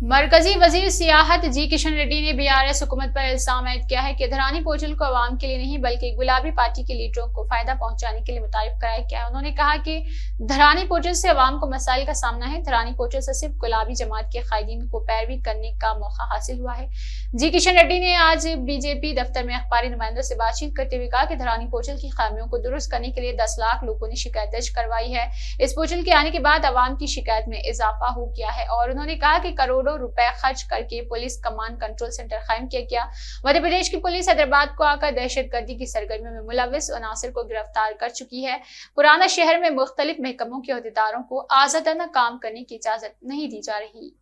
मरकजी वज़ीर सियाहत जी किशन रेड्डी ने बीआरएस हुकूमत पर इल्ज़ाम आयद किया है कि धरानी पोर्टल को आवाम के लिए नहीं, बल्कि गुलाबी पार्टी के लीडरों को फ़ायदा पहुँचाने के लिए मुतारिफ कराया गया उन्होंने कहा कि धरानी पोर्टल से अवाम को मसाइल का सामना है। धरानी पोर्टल से सिर्फ़ गुलाबी जमात के कायदीन को पैरवी करने का मौका हासिल हुआ है। जी किशन रेड्डी ने आज बीजेपी दफ्तर में अखबारी नुमाइंदों से बातचीत करते हुए कहा कि धरानी पोर्टल की खामियों को दुरुस्त करने के लिए दस लाख लोगों ने शिकायत दर्ज करवाई है। इस पोर्टल के आने के बाद अवाम की शिकायत में इजाफा हो गया है और उन्होंने कहा कि करोड़ों रुपए खर्च करके पुलिस कमांड कंट्रोल सेंटर कायम किया गया। मध्य प्रदेश की पुलिस हैदराबाद को आकर दहशत गर्दी की सरगर्मियों में मुलविस अनासर को गिरफ़्तार कर चुकी है। पुराना शहर में मुख्तलिफ़ महकमों के अहदेदारों को आजादाना काम करने की इजाज़त नहीं दी जा रही।